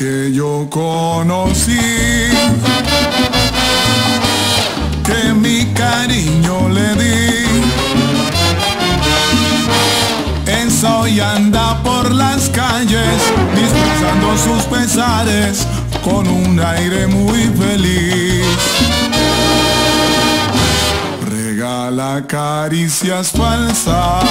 que yo conocí, que mi cariño le di. Esa hoy anda por las calles, disfrazando sus pesares con un aire muy feliz. Regala caricias falsas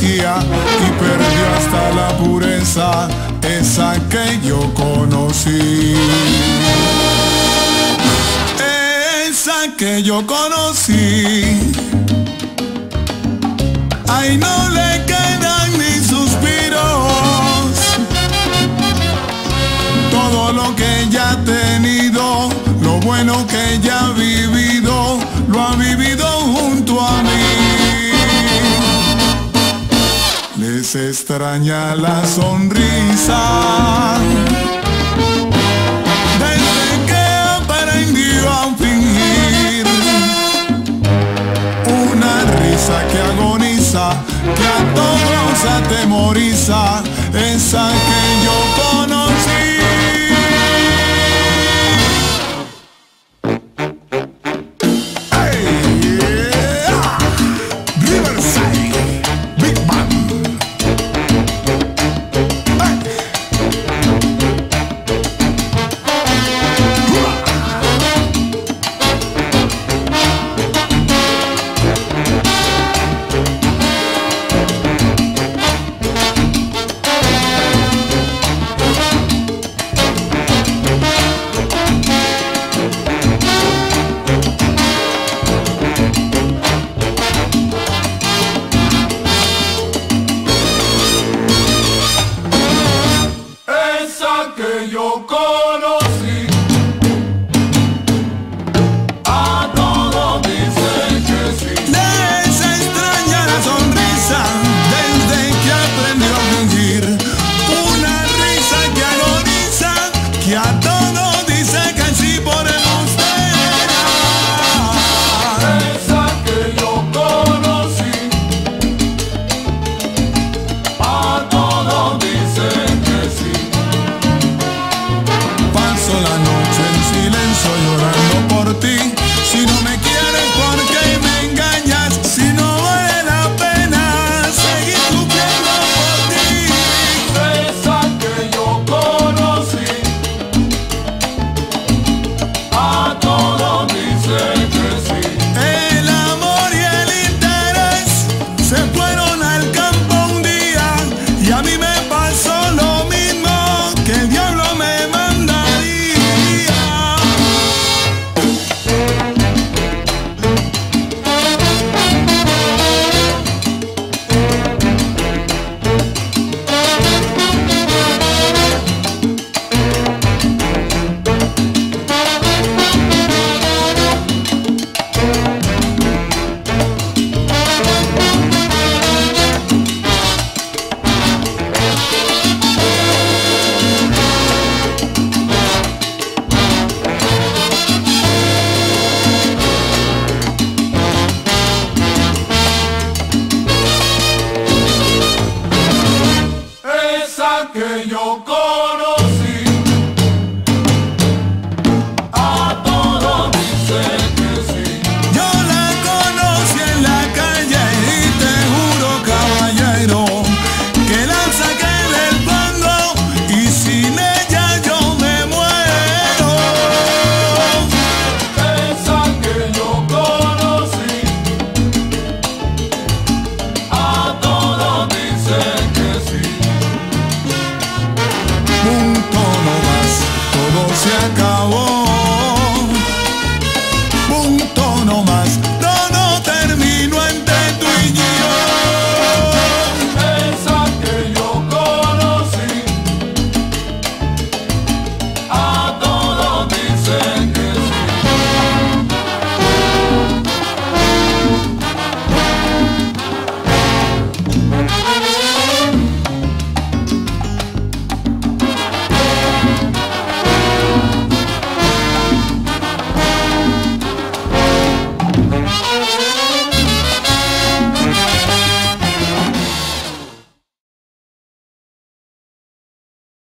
y perdió hasta la pureza, esa que yo conocí. Esa que yo conocí. Ay, no le quedan ni suspiros. Todo lo que ella ha tenido, lo bueno que ella ha vivido, lo ha vivido junto a mí. Les extraña la sonrisa. Desde que aprendió a fingir una risa que agoniza, que a todos atemoriza, esa que yo conocí. sentado. Que yo.